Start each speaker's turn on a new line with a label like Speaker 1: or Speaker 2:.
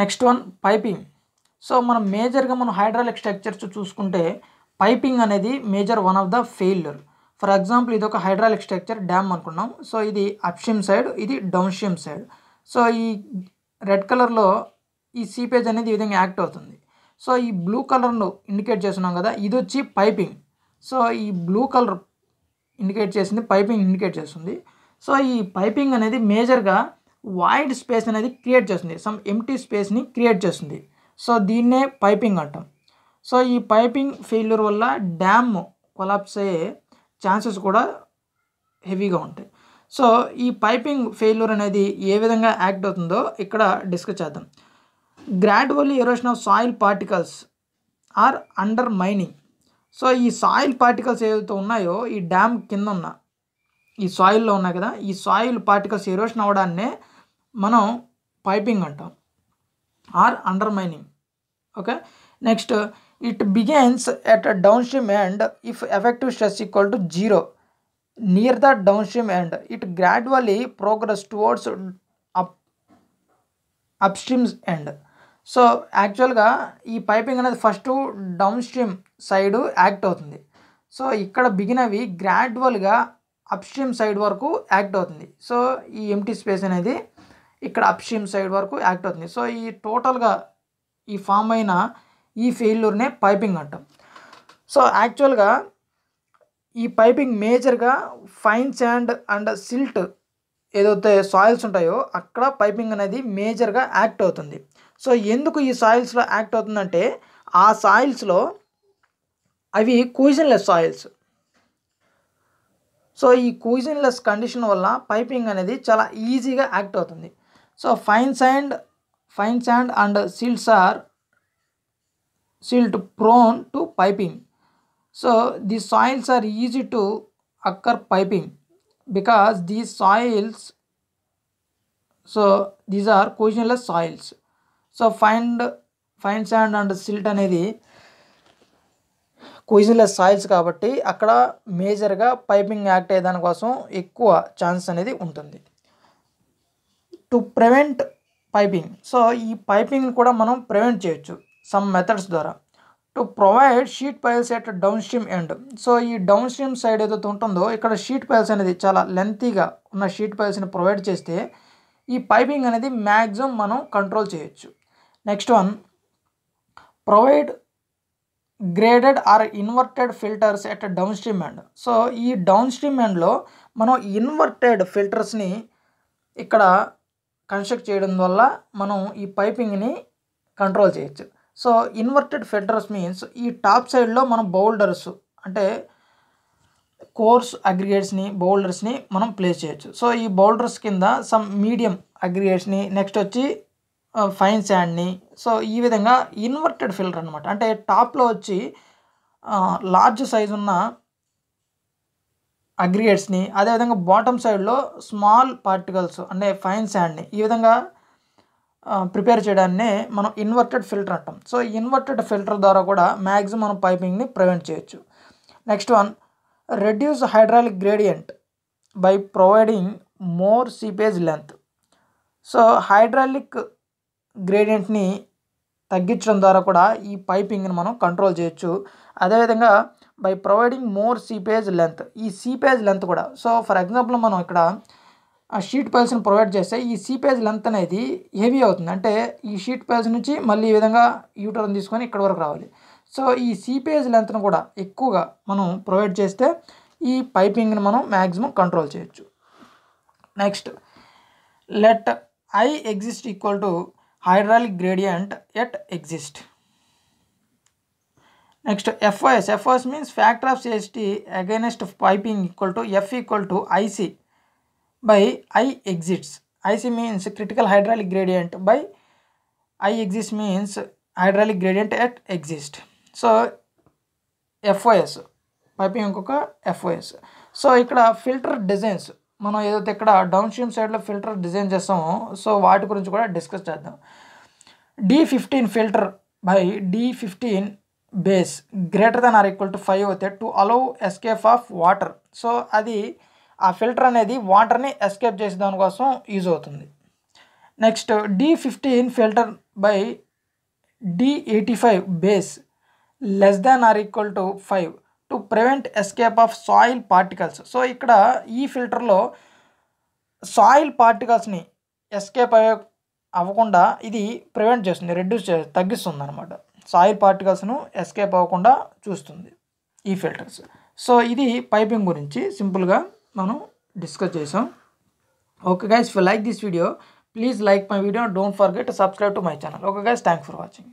Speaker 1: Next one piping. So మనం మేజర్గా మనం హైడ్రాలిక్ స్ట్రక్చర్స్ చూసుకుంటే పైపింగ్ అనేది major one of the failure. For example ఇది ఒక హైడ్రాలిక్ స్ట్రక్చర్ డ్యామ్ అనుకున్నాం. సో ఇది అప్స్ట్రీమ్ సైడ్ ఇది డౌన్ సైడ్. సో ఈ రెడ్ కలర్లో ఈ సీపేజ్ అనేది ఈ విధంగా యాక్ట్ అవుతుంది. సో ఈ బ్లూ కలర్ను ఇండికేట్ చేస్తున్నాం కదా ఇది వచ్చి పైపింగ్. సో ఈ బ్లూ కలర్ ఇండికేట్ చేసింది పైపింగ్ ఇండికేట్ చేస్తుంది. సో ఈ పైపింగ్ అనేది మేజర్గా వైడ్ స్పేస్ అనేది క్రియేట్ చేస్తుంది. సమ్ ఎంటీ స్పేస్ని క్రియేట్ చేస్తుంది. సో దీన్నే పైపింగ్ అంటాం. సో ఈ పైపింగ్ ఫెయిల్యూర్ వల్ల డ్యామ్ కొలాప్స్ అయ్యే ఛాన్సెస్ కూడా హెవీగా ఉంటాయి. సో ఈ పైపింగ్ ఫెయిల్యూర్ అనేది ఏ విధంగా యాక్ట్ అవుతుందో ఇక్కడ డిస్కస్ చేద్దాం. Gradually erosion of soil particles or undermining so ఈ సాయిల్ పార్టికల్స్ ఏవైతే ఉన్నాయో ఈ డ్యామ్ కింద ఉన్న ఈ సాయిల్లో ఉన్నాయి కదా ఈ సాయిల్ పార్టికల్స్ ఎరోషన్ అవ్వడాన్నే మనం పైపింగ్ అంటాం. Or undermining okay next it begins at downstream end if effective stress equal to zero near the downstream end it gradually progress towards up upstreams end so యాక్చువల్గా ఈ piping అనేది first downstream side act అవుతుంది. So ఇక్కడ begin అవి గ్రాడ్యువల్గా upstream side వరకు act అవుతుంది. So ఈ ఎంటీ స్పేస్ అనేది ఇక్కడ అప్స్ట్రీమ్ సైడ్ వరకు యాక్ట్ అవుతుంది. సో ఈ టోటల్గా ఈ ఫామ్ అయిన ఈ ఫెయిల్యూర్నే పైపింగ్ అంటాం. సో యాక్చువల్గా ఈ పైపింగ్ మేజర్గా ఫైన్ శాండ్ అండ్ సిల్ట్ ఏదైతే సాయిల్స్ ఉంటాయో అక్కడ పైపింగ్ అనేది మేజర్గా యాక్ట్ అవుతుంది. సో ఎందుకు ఈ సాయిల్స్లో యాక్ట్ అవుతుందంటే ఆ సాయిల్స్లో అవి కూజన్లెస్ సాయిల్స్. సో ఈ కూజన్లెస్ కండిషన్ వల్ల పైపింగ్ అనేది చాలా ఈజీగా యాక్ట్ అవుతుంది. So fine sand fine sand and seals or silt prone to piping so the soils are easy to occur piping because the soils so these are cohesionless soils so find fine sand and silt అనేది cohesionless soils కాబట్టి అక్కడ మేజర్గా piping act అయ్యే దానికోసం ఎక్కువ chance అనేది ఉంటుంది. To prevent piping so ఈ పైపింగ్ కూడా మనం ప్రివెంట్ చేయొచ్చు సమ్ మెథడ్స్ ద్వారా. To provide sheet piles at downstream end so ఈ డౌన్ స్ట్రీమ్ సైడ్ ఏదైతే ఉంటుందో ఇక్కడ షీట్ పైల్స్ అనేది చాలా లెంతీగా ఉన్న షీట్ పైల్స్ని ప్రొవైడ్ చేస్తే ఈ పైపింగ్ అనేది మ్యాక్సిమం మనం కంట్రోల్ చేయొచ్చు. Next one provide graded or inverted filters at downstream end so ఈ డౌన్ స్ట్రీమ్ ఎండ్లో మనం ఇన్వర్టెడ్ ఫిల్టర్స్ని ఇక్కడ కన్స్ట్రక్ట్ చేయడం వల్ల మనం ఈ పైపింగ్ని కంట్రోల్ చేయొచ్చు. సో ఇన్వర్టెడ్ ఫిల్టర్స్ మీన్స్ ఈ టాప్ సైడ్లో మనం బౌల్డర్స్ అంటే కోర్స్ అగ్రిగేట్స్ని బౌల్డర్స్ని మనం ప్లేస్ చేయొచ్చు. సో ఈ బౌల్డర్స్ కింద సమ్ మీడియం అగ్రిగేట్స్ని నెక్స్ట్ వచ్చి ఫైన్ శాండ్ని. సో ఈ విధంగా ఇన్వర్టెడ్ ఫిల్టర్ అనమాట అంటే టాప్లో వచ్చి లార్జ్ సైజ్ ఉన్న అగ్రిగేట్స్ని అదేవిధంగా బాటమ్ సైడ్లో స్మాల్ పార్టికల్స్ అంటే ఫైన్ శాండ్ని ఈ విధంగా ప్రిపేర్ చేయడాన్ని మనం ఇన్వర్టెడ్ ఫిల్టర్ అంటాం. సో ఇన్వర్టెడ్ ఫిల్టర్ ద్వారా కూడా మ్యాక్సిమం మనం పైపింగ్ని ప్రివెంట్ చేయొచ్చు. Next one reduce hydraulic gradient by providing more seepage length so hydraulic గ్రేడియంట్ని తగ్గించడం ద్వారా కూడా ఈ పైపింగ్ని మనం కంట్రోల్ చేయొచ్చు. అదేవిధంగా by providing more seepage length ఈ సీపేజ్ లెంత్ కూడా. సో ఫర్ ఎగ్జాంపుల్ మనం ఇక్కడ ఆ షీట్ పైల్స్ని ప్రొవైడ్ చేస్తే ఈ సీపేజ్ లెంత్ అనేది హెవీ అవుతుంది. అంటే ఈ షీట్ పైల్స్ నుంచి మళ్ళీ ఈ విధంగా యూటర్న్ తీసుకొని ఇక్కడ వరకు రావాలి. సో ఈ సీపేజ్ లెంత్ను కూడా ఎక్కువగా మనం ప్రొవైడ్ చేస్తే ఈ పైపింగ్ని మనం మ్యాక్సిమం కంట్రోల్ చేయొచ్చు. Next let I exist equal to hydraulic gradient at exist next FOS. FOS means factor of safety against piping equal to F equal to IC by I exits IC means critical hydraulic gradient by I exist means hydraulic gradient at exist so FOS piping ఇంకొక FOS so ఇక్కడ filter designs మనం ఏదైతే ఇక్కడ downstream సైడ్లో filter design చేస్తామో so వాటి గురించి కూడా డిస్కస్ చేద్దాం. D fifteen filter by D fifteen base greater than or equal to five అయితే to allow escape of water so అది ఆ ఫిల్టర్ అనేది వాటర్ని ఎస్కేప్ చేసే దానికోసం యూజ్ అవుతుంది. Next D fifteen filter by D eighty five base less than or equal to five to prevent escape of soil particles so ఇక్కడ ఈ ఫిల్టర్లో soil పార్టికల్స్ని escape అవ్వకుండా ఇది ప్రివెంట్ చేస్తుంది రెడ్యూస్ చే తగ్గిస్తుంది అనమాట సాయిల్ పార్టికల్స్ను ఎస్కేప్ అవ్వకుండా చూస్తుంది ఈ ఫిల్టర్స్. సో ఇది పైపింగ్ గురించి సింపుల్గా మనం డిస్కస్ చేసాం. Okay guys if like this video please like my video. Don't forget subscribe to my channel. Okay guys thank for watching.